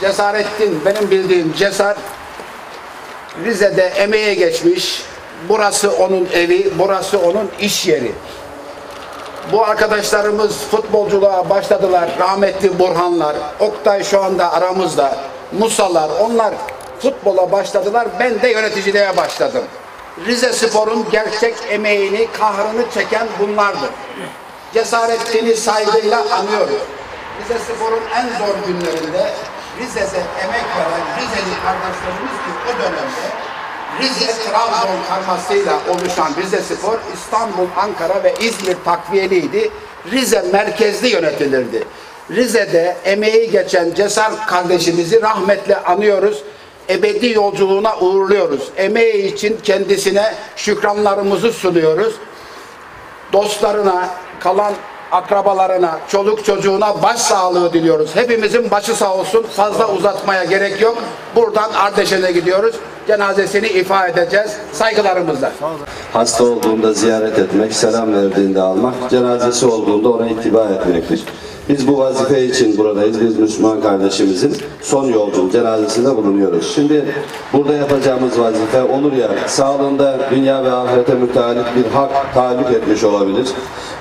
Cesarettin benim bildiğim Cesar Rize'de emeğe geçmiş. Burası onun evi, burası onun iş yeri. Bu arkadaşlarımız futbolculuğa başladılar. Rahmetli Burhanlar, Oktay şu anda aramızda. Musalar, onlar futbola başladılar. Ben de yöneticiliğe başladım. Rize Spor'un gerçek emeğini, kahrını çeken bunlardır. Cesaretini saygıyla anıyoruz. Rize Spor'un en zor günlerinde Rize'de emek veren Rizeli kardeşlerimiz ki o dönemde Rize Trabzon karmasıyla oluşan Rize Spor İstanbul, Ankara ve İzmir takviyeliydi. Rize merkezli yönetilirdi. Rize'de emeği geçen Cesar kardeşimizi rahmetle anıyoruz. Ebedi yolculuğuna uğurluyoruz. Emeği için kendisine şükranlarımızı sunuyoruz dostlarına, kalan akrabalarına, çoluk çocuğuna başsağlığı diliyoruz. Hepimizin başı sağ olsun. Fazla uzatmaya gerek yok. Buradan Ardeşen'e gidiyoruz. Cenazesini ifa edeceğiz. Saygılarımızla. Hasta olduğunda ziyaret etmek, selam verdiğinde almak, cenazesi olduğunda ona ittiba etmektir. Biz bu vazife için buradayız. Biz Müslüman kardeşimizin son yolculuk cenazesinde bulunuyoruz. Şimdi burada yapacağımız vazife olur ya sağlığında dünya ve ahirete müteallik bir hak talip etmiş olabilir.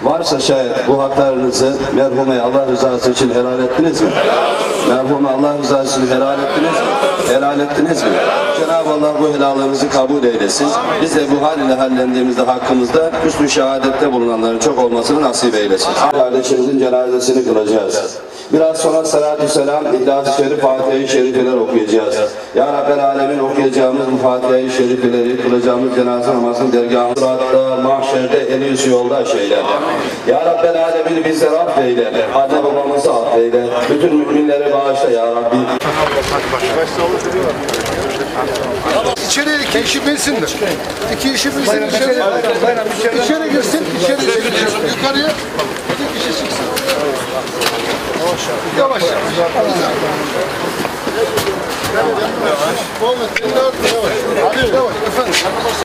Varsa şayet bu haklarınızı merhume Allah rızası için helal ettiniz mi? Merhume Allah rızası için helal ettiniz mi? Helal ettiniz mi? Cenab-ı Allah bu helallarınızı kabul eylesin. Biz de bu hal ile hallendiğimizde hakkımızda hüsnü şehadette bulunanların çok olmasını nasip eylesin. Kardeşimizin cenazesini kılacağız. Biraz sonra salatü selam, İhlas-ı Şerif, Fatiha-i Şerifeler okuyacağız. Ya Rabbel Alemin okuyacağımız bu Fatiha-i Şerifeleri, kılacağımız cenaze namazının dergahı, sıratta, mahşerde, en yolda şeyler. Ya Rabbel Alemin bizleri affeyle, anne babamızı affeyle, bütün müminleri bağışla Ya Rabbi. İçeri iki işi bilsinler. İki işi bilsin içeri. İçeri girsin, içeri girsin. Yukarıya iki kişi çıksın. Yavaş yavaş. Yavaş. Muhammed, elini örtme, yavaş. Yavaş efendim.